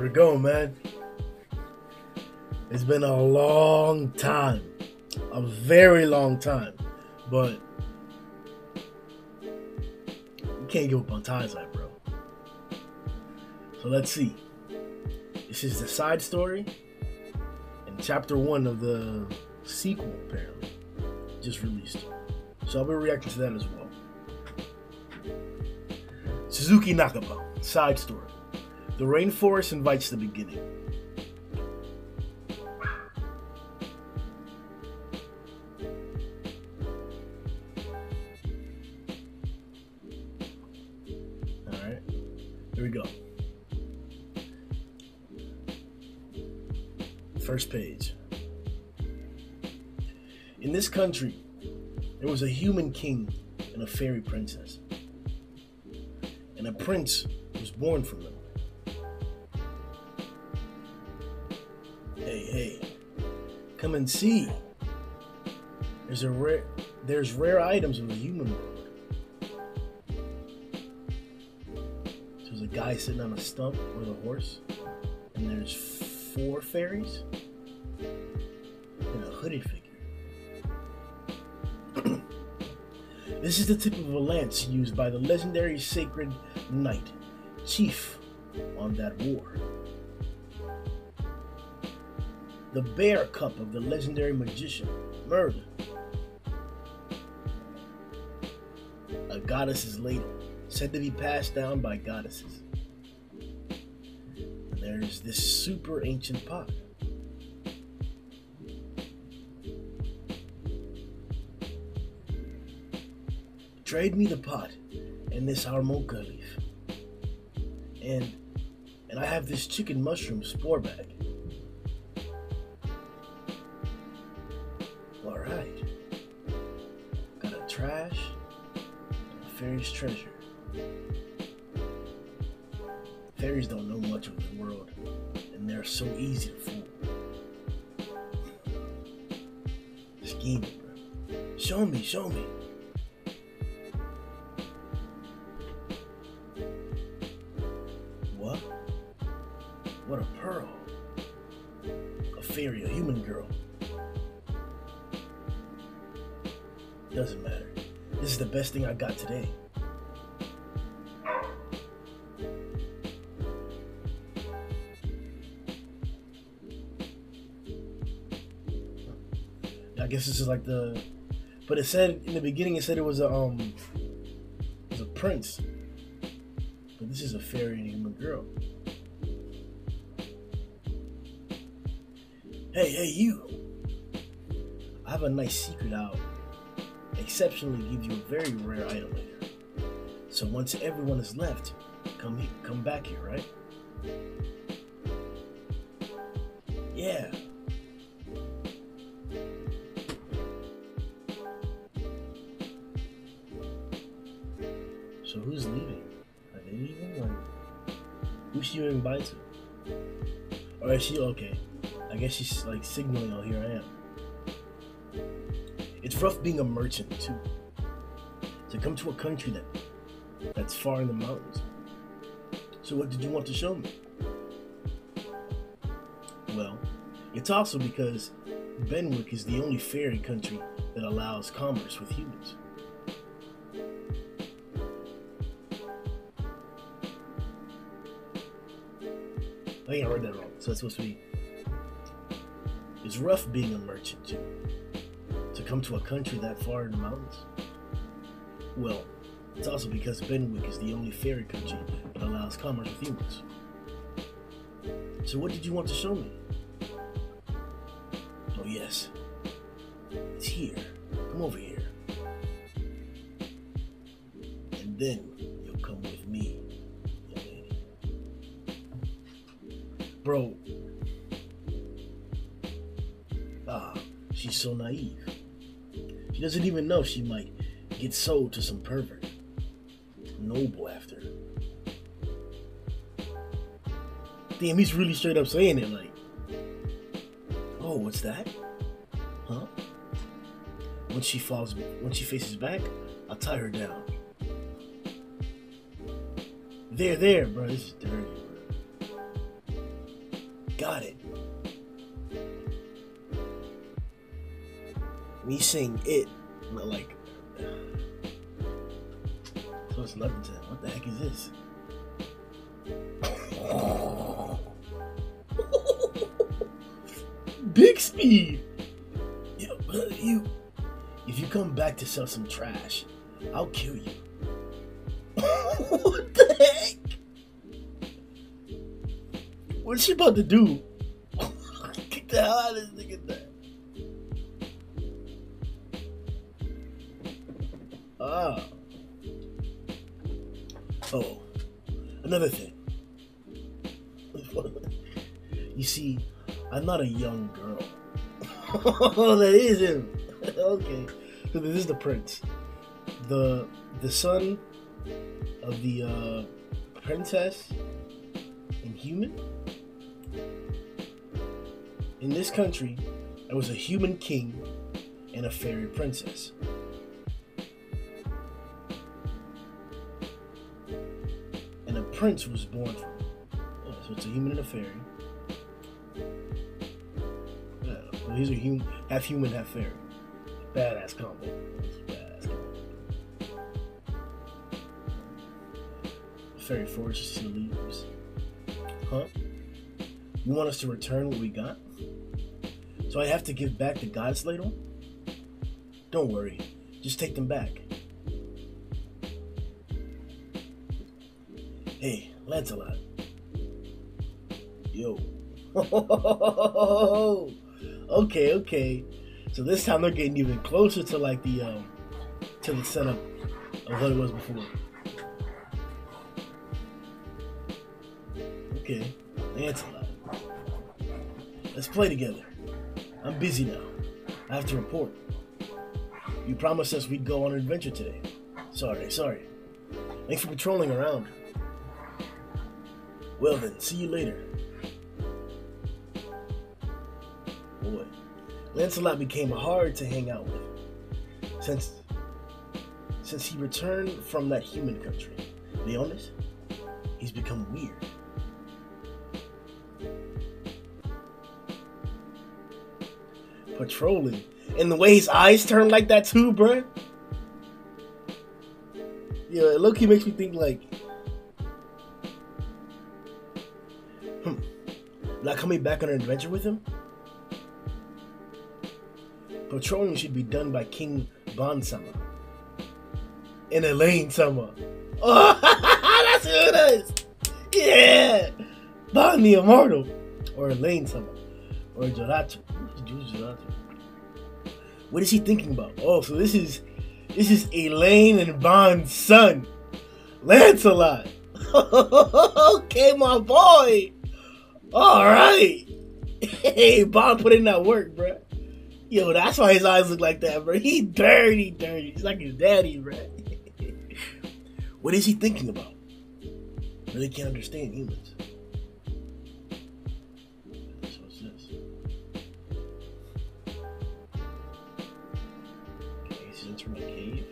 we go, man. It's been a long time, a very long time, but you can't give up on ties like, bro. So let's see. This is the side story and chapter one of the sequel, apparently, just released. So I'll be reacting to that as well. Suzuki Nakaba, side story. The rainforest invites the beginning. Alright, here we go. First page. In this country, there was a human king and a fairy princess. And a prince was born from them. Hey, come and see. There's a rare there's rare items in the human world. There's a guy sitting on a stump with a horse, and there's four fairies and a hooded figure. this is the tip of a lance used by the legendary sacred knight, chief on that war. The bear cup of the legendary magician, Merlin. A goddess's ladle, said to be passed down by goddesses. There's this super ancient pot. Trade me the pot and this harmonica leaf. And and I have this chicken mushroom spore bag. Treasure. Fairies don't know much of the world, and they're so easy to fool. Scheming, bro. Show me, show me. What? What a pearl. A fairy, a human girl. Doesn't matter. This is the best thing I got today. Guess this is like the but it said in the beginning it said it was a um it was a prince. But this is a fairy and a girl. Hey, hey, you! I have a nice secret out. Exceptionally give you a very rare item later. So once everyone is left, come come back here, right? Yeah. So who's leaving? Are they leaving? Like, who's she waving bye to? Or is she okay? I guess she's like signaling, oh, here I am. It's rough being a merchant too. To come to a country that that's far in the mountains. So what did you want to show me? Well, it's also because Benwick is the only fairy country that allows commerce with humans. I think I read that wrong. So it's supposed to be. It's rough being a merchant too. To come to a country that far in the mountains. Well, it's also because Benwick is the only fairy country that allows commerce with humans. So what did you want to show me? Oh yes. It's here. Come over here. And then you'll come with me, Bro. Ah, she's so naive. She doesn't even know she might get sold to some pervert. Noble after. Damn, he's really straight up saying it like, oh, what's that? Huh? When she falls, when she faces back, I'll tie her down. There, there, bro. This is dirty, Me saying it, not like. So it's nothing to him. What the heck is this? Bixby! You, you, if you come back to sell some trash, I'll kill you. what the heck? What's she about to do? Kick the hell out of this oh, that is him. okay. So this is the prince. The the son of the uh, princess and human. In this country, there was a human king and a fairy princess. And a prince was born from it. So it's a human and a fairy. He's a human, half human, half fairy. Badass combo. Badass combo. Fairy forest just leaves. Huh? You want us to return what we got? So I have to give back the goddess ladle? Don't worry. Just take them back. Hey, Lancelot. Yo. okay, okay. So this time they're getting even closer to like the um to the setup of what it was before. Okay, Lancelot. Let's play together. I'm busy now. I have to report. You promised us we'd go on an adventure today. Sorry, sorry. Thanks for patrolling around. Well then, see you later. Lancelot became hard to hang out with since since he returned from that human country. Be honest, he's become weird. Patrolling, and the way his eyes turn like that too, bruh. Yeah, Loki makes me think like, hmm, not coming back on an adventure with him. Patrolling should be done by King Ban Sama and Elaine Sama. Oh, that's who it is. Yeah, Ban the Immortal or Elaine Sama or. Who's What is he thinking about? Oh, so this is this is Elaine and Ban's son, Lancelot. okay, my boy. All right. Hey, Bond put in that work, bro. Yo, that's why his eyes look like that, bro. He dirty, dirty. He's like his daddy, bro. what is he thinking about? Really can't understand humans. Entering a cave.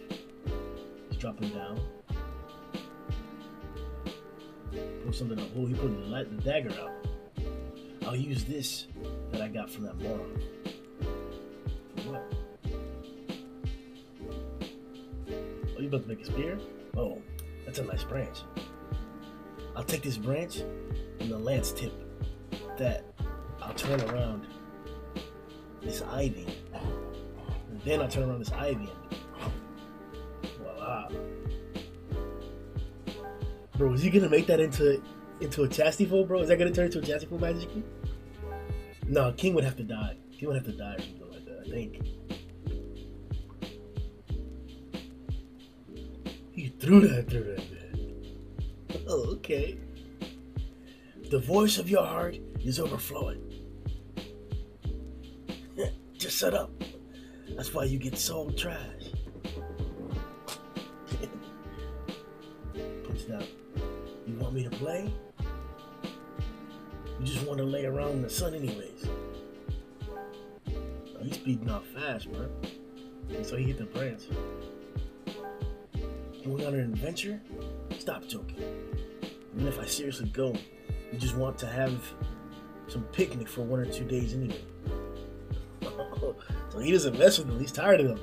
He's dropping down. Pull something up. Oh, he put the, the dagger out. I'll use this that I got from that moron. You about to make a spear? Oh, that's a nice branch. I'll take this branch and the lance tip that I'll turn around this ivy. And then I'll turn around this ivy voila. Bro, is he gonna make that into into a Chastiefol, bro? Is that gonna turn into a Chastiefol magically? No, King would have to die. King would have to die or something like that, I think. He threw that through that man. Oh, okay. The voice of your heart is overflowing. Just shut up. That's why you get sold trash. Puts down. You want me to play? You just want to lay around in the sun, anyways. Oh, he's speeding off fast, bro. And so he hit the branch. Going on an adventure? Stop joking. Even if I seriously go, you just want to have some picnic for one or two days anyway. so he doesn't mess with them. He's tired of them.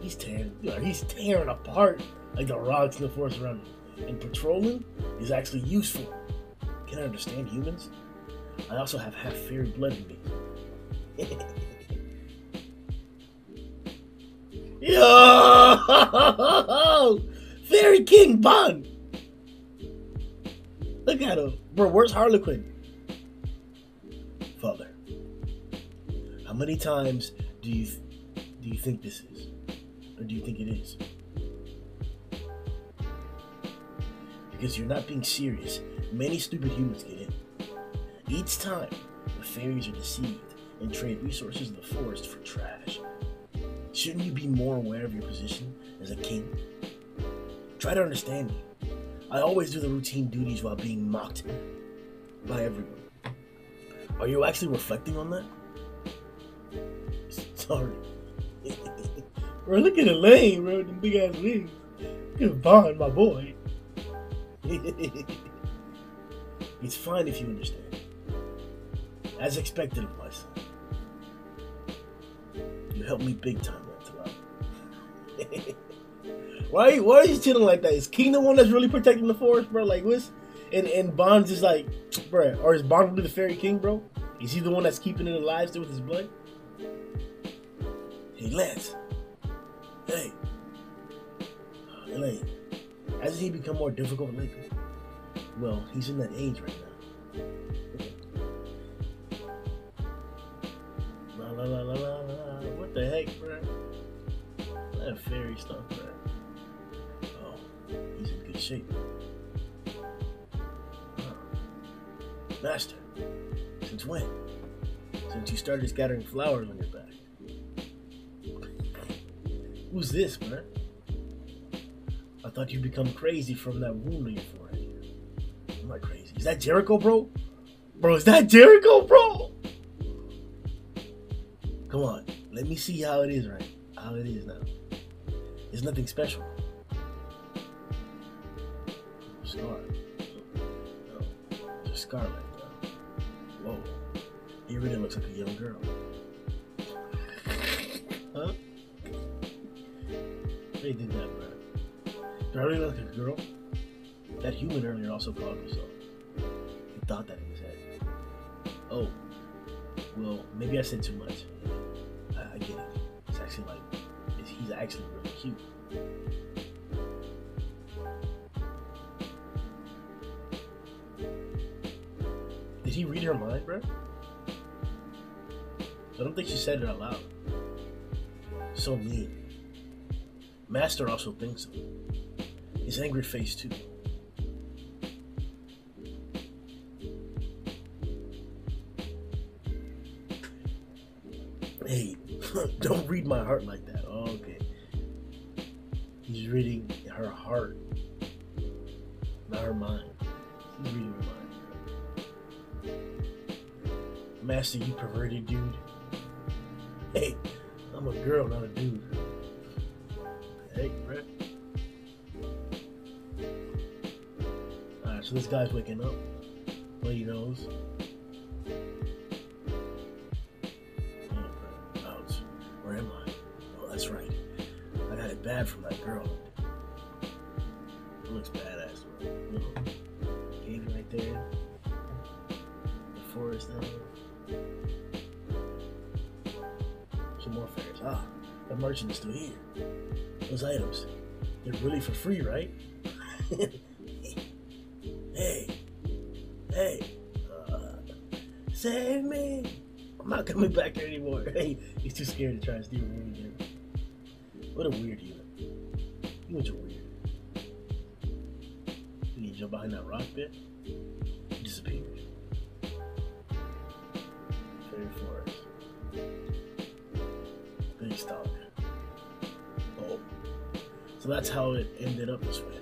He's tearing, he's tearing apart like the rocks in the forest around him. And patrolling is actually useful. Can I understand humans? I also have half fairy blood in me. Yo! Fairy King Ban! Look at him. Bro, where's Harlequin? Father, how many times do you do you think this is? Or do you think it is? Because you're not being serious. Many stupid humans get in. Each time, the fairies are deceived and trade resources in the forest for trash. Shouldn't you be more aware of your position as a king? Try to understand me. I always do the routine duties while being mocked by everyone. Are you actually reflecting on that? Sorry. bro, look at Elaine, bro, them big ass wings. Look at Ban, my boy. it's fine if you understand. As expected of my son. You helped me big time, Why, why are you chilling like that? Is King the one that's really protecting the forest, bro? Like, what's. And, and Ban's just like, bro, or is Bond really the Fairy King, bro? Is he the one that's keeping it alive still with his blood? Hey, Lance. Hey. Elaine. Hasn't he become more difficult lately? Well, he's in that age right now. La la la la la. What the heck, bro? That fairy stuff, bro. Oh, he's in good shape. Master, since when? Since you started scattering flowers on your back. Who's this, man? I thought you'd become crazy from that wound on your forehead. Am I crazy? Is that Jericho, bro? Bro, is that Jericho, bro? Come on, let me see how it is right. How it is now. It's nothing special. Scar. It's a scar like that. Whoa. He really looks like a young girl. Huh? They did that, bro. Do I really look like a girl? That human earlier also called so. He thought that in his head. Oh. Well, maybe I said too much. I, I get it. It's actually like, it's, he's actually really cute. Did he read her mind, bro? I don't think she said it out loud. So mean. Master also thinks so. His angry face, too. Hey, don't read my heart like that. Okay. Reading her heart, not her mind. Reading her mind. Master, you perverted dude. Hey, I'm a girl, not a dude. Hey, Brett. Alright, so this guy's waking up. Bloody he Ouch. Got from that girl. It looks badass. Little cave right there. The forest there. Some more fairs. Ah, the merchant is still here. Those items, they're really for free, right? hey, hey, uh, save me! I'm not coming back here anymore. Hey, he's too scared to try and steal me again. What a weird human. Behind that rock bit. He disappeared. Fairy forest. Big stock. Oh. So that's how it ended up this way.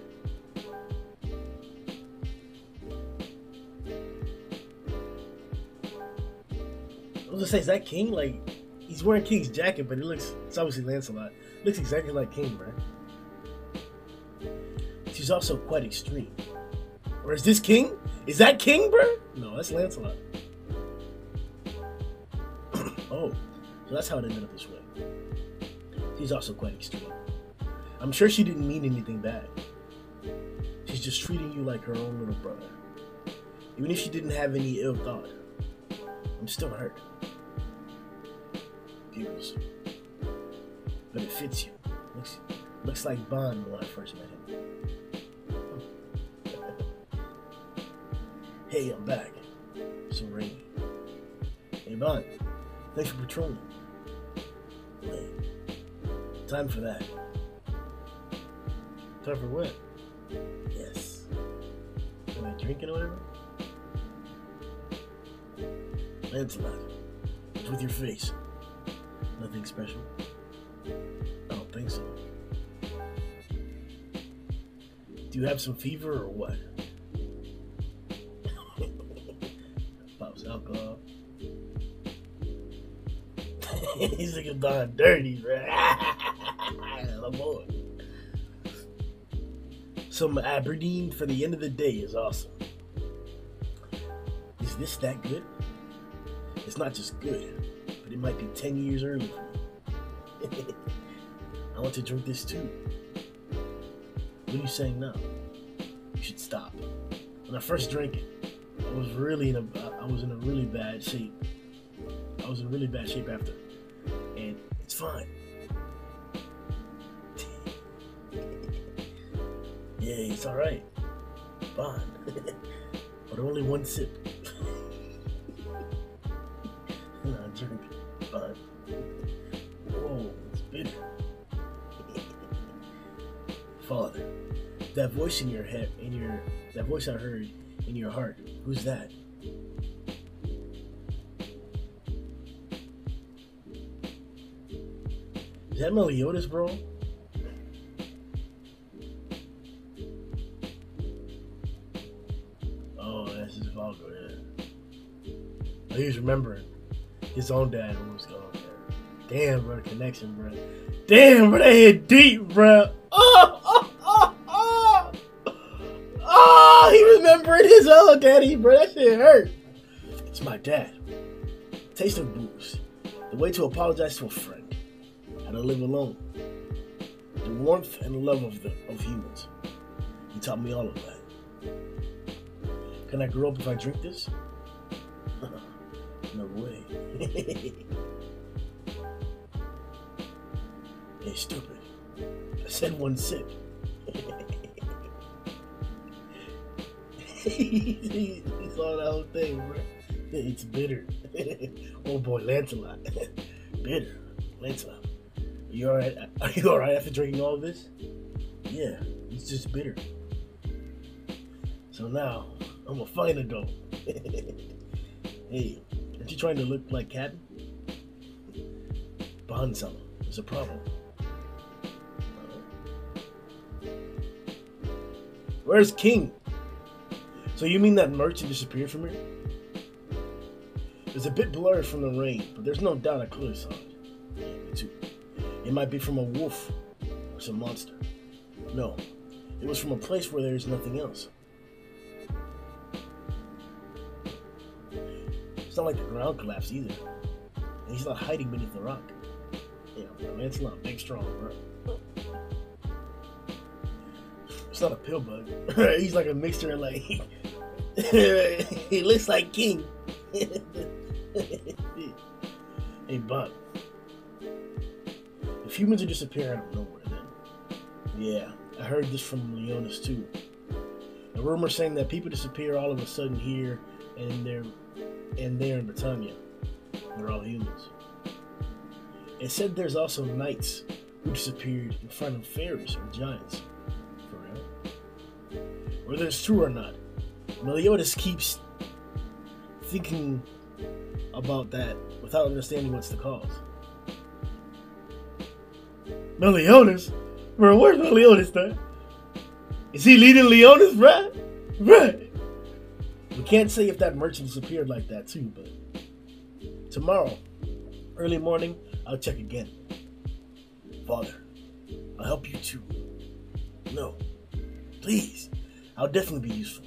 I was gonna say, is that King? Like, he's wearing King's jacket, but it looks, it's obviously Lancelot. looks exactly like King, right? She's also quite extreme. Or is this King? Is that King, bro? No, that's Lancelot. oh, so that's how it ended up this way. She's also quite extreme. I'm sure she didn't mean anything bad. She's just treating you like her own little brother. Even if she didn't have any ill thought, I'm still hurt. Giggles. But it fits you. Looks, looks like Ban when I first met him. Hey, I'm back. So rain. Hey, Ban. Thanks for patrolling. Time for that. Time for what? Yes. Am I drinking or whatever? Lancelot. What's with your face? Nothing special? I don't think so. Do you have some fever or what? He's like a darn dirty, oh boy. Some Aberdeen for the end of the day is awesome. Is this that good? It's not just good, but it might be 10 years early. I want to drink this too. What are you saying now? You should stop. When I first drank it, I was really in a I was in a really bad shape. I was in really bad shape after. It's fine. yeah, it's alright. Fine. but only one sip. I drink fine. Whoa, it's bitter. Father, that voice in your head, in your that voice I heard in your heart, who's that? Is that Meliodas, bro? Oh, that's Zhivago, yeah. He was remembering his own dad who was gone. Damn, bro, connection, bro. Damn, bro, they hit deep, bro. Oh, oh, oh, oh. Oh, he remembered his own daddy, bro. That shit hurt. It's my dad. Taste of booze. The way to apologize to a friend. How to live alone. The warmth and love of the of humans. He taught me all of that. Can I grow up if I drink this? no way. hey, stupid. I said one sip. he saw the whole thing, bro. It's bitter. oh boy, Lancelot. bitter. Lancelot. You alright? Are you alright after drinking all this? Yeah, it's just bitter. So now, I'm a fine adult. hey, aren't you trying to look like Captain? Bond summer. There's a problem. Where's King? So you mean that merchant disappeared from here? It's a bit blurred from the rain, but there's no doubt I clearly saw it. Yeah, me too. It might be from a wolf or some monster. No, it was from a place where there's nothing else. It's not like the ground collapsed either. And he's not hiding beneath the rock. Yeah, man, it's not big, strong, bro. It's not a pill bug. he's like a mixture, of like he looks like King. hey, Buck. Humans are disappearing out of nowhere, then yeah, I heard this from Liones too. A rumor saying that people disappear all of a sudden here and there and there in Britannia. They're all humans. It said there's also knights who disappeared in front of fairies or giants. For real? Whether it's true or not, Meliodas keeps thinking about that without understanding what's the cause. Meliodas? Bro, where's Meliodas then? Is he leading Liones, bruh? Bruh! We can't say if that merchant disappeared like that too, but tomorrow, early morning, I'll check again. Father, I'll help you too. No, please, I'll definitely be useful.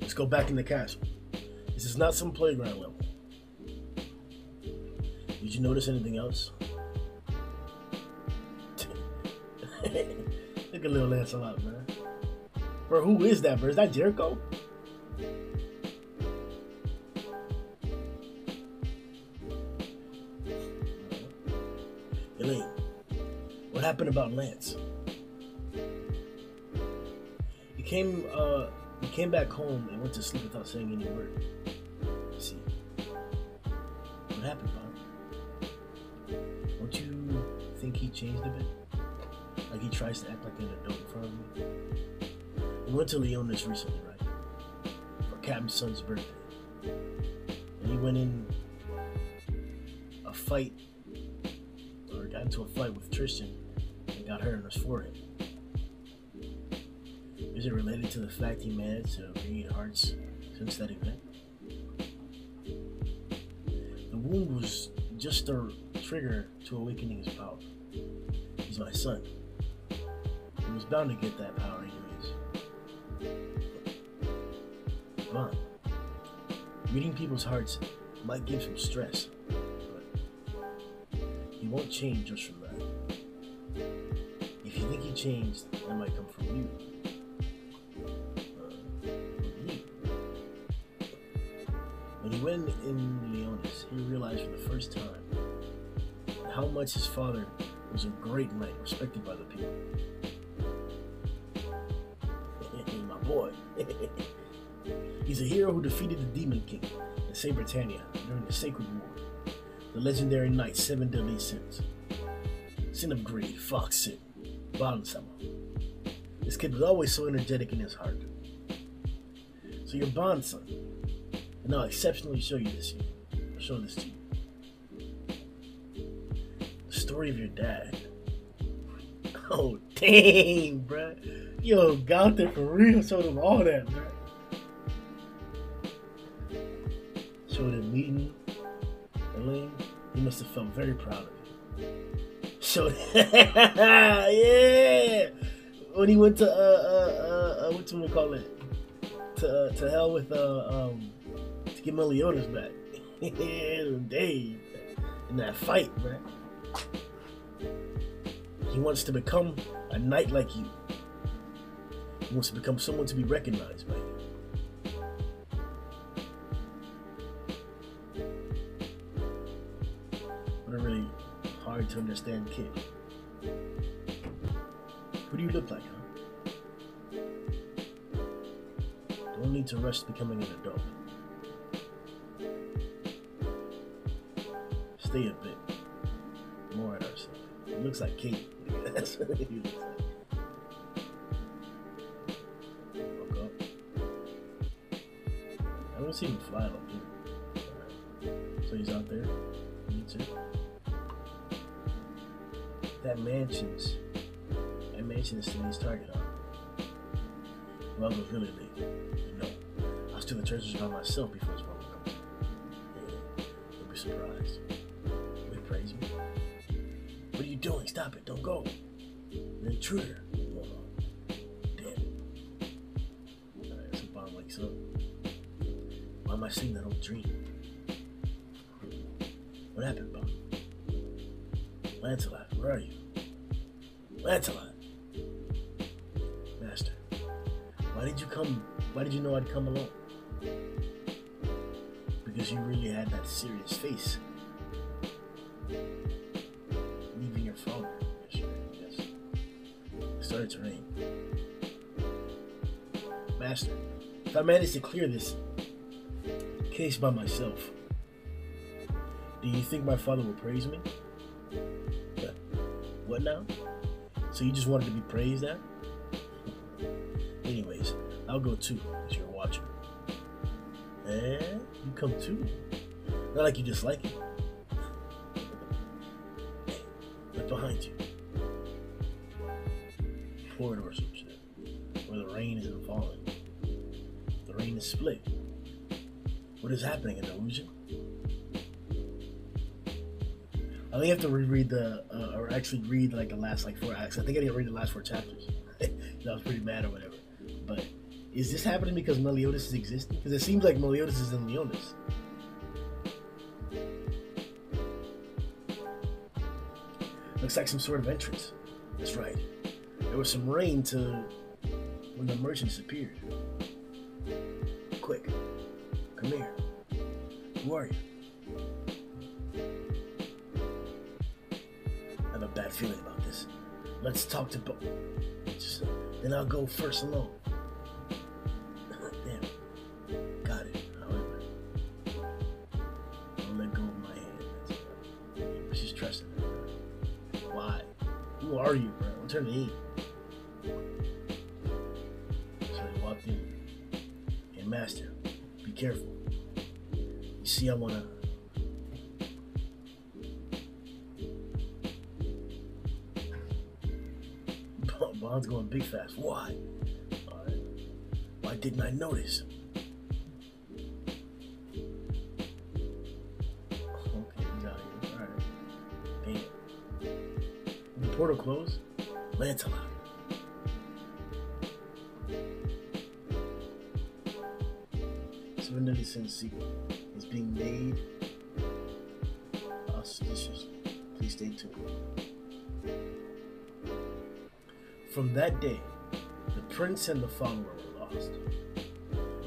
Let's go back in the castle. This is not some playground level. Did you notice anything else? Look at little lance Lancelot, man. Bro, who is that, bro? Is that Jericho? Elaine, what happened about Lance? He came, uh, he came back home and went to sleep without saying any word. See, what happened, Bob? Don't you think he changed a bit? Like he tries to act like an adult in front of me. We went to Liones recently, right? For Captain's son's birthday. And he went in a fight, or got into a fight with Tristan and got hurt on his forehead. Is it related to the fact he managed to regain hearts since that event? The wound was just a trigger to awakening his power. He's my son. Was bound to get that power anyways. On. Reading people's hearts might give him stress, but he won't change just from that. If you think he changed, that might come from you. When he went in Liones, he realized for the first time how much his father was a great knight, respected by the people. Boy. He's a hero who defeated the Demon King in saved Britannia during the Sacred War. The legendary knight Seven Deadly Sins. Sin of Greed, Fox Sin, Bottom Sama. This kid was always so energetic in his heart. So your bond son, and I'll exceptionally show you this. I'll show this to you. The story of your dad. Oh dang, bruh. Yo, got there for real. Showed him all that, bruh. Showed him meeting Elaine. He must have felt very proud of you. Showed yeah. When he went to uh uh uh, uh what's we call it? To uh, to hell with uh um to get Meliodas back. Dave in that fight, bruh. He wants to become a knight like you. Wants to become someone to be recognized by. What a really hard to understand kid. Who do you look like, huh? Don't need to rush becoming an adult. Stay a bit more at our side. He looks like Kate. That's what he looks like. I don't see him fly you. Alright. So he's out there. Me too. That mansion's that mansion is today's target, huh? Well, was really late. You know, I was doing the treasures by myself before his mom comes. Yeah, you'll be surprised. He praise me? What are you doing? Stop it! Don't go. An intruder. Because you really had that serious face. Leaving your father. Yes. Yes. It started to rain. Master, if I manage to clear this case by myself, do you think my father will praise me? What? What now? So you just wanted to be praised at? Anyways, I'll go too, And you come too. Not like you dislike it. Look behind you. Corridor some shit. Where the rain isn't falling. The rain is split. What is happening? An illusion? I think you have to reread the, uh, or actually read like the last like four acts. I think I didn't read the last four chapters. I was pretty mad or whatever. But Is this happening because Meliodas is existing? Because it seems like Meliodas is in Liones. Looks like some sort of entrance. That's right. There was some rain to when the merchants appeared. Quick, come here. Who are you? I have a bad feeling about this. Let's talk to Bo. Just, then I'll go first alone. Her name? So they walked in. Hey, Master, be careful. You see, I'm on a. Ban's going big fast. Why? Why didn't I notice? Okay, he's out here. Alright. Damn. The portal closed? Lancelot. Serenity Sin sequel is being made auspicious. Please stay tuned. From that day, the prince and the follower were lost.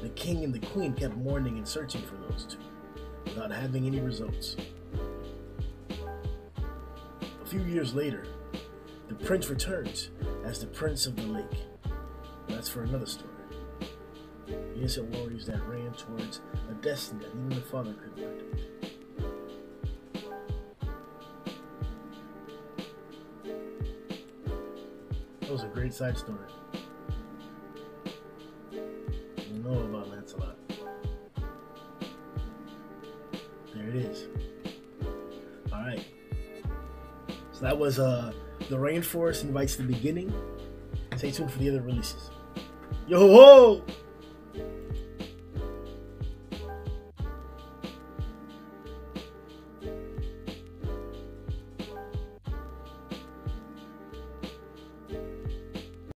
The king and the queen kept mourning and searching for those two, without having any results. A few years later, the prince returns as the prince of the lake. That's for another story. Innocent warriors that ran towards a destiny that even the father could not predict. That was a great side story. You know about Lancelot. There it is. Alright. So that was uh The Rainforest Invites the Beginning. Stay tuned for the other releases. Yo ho!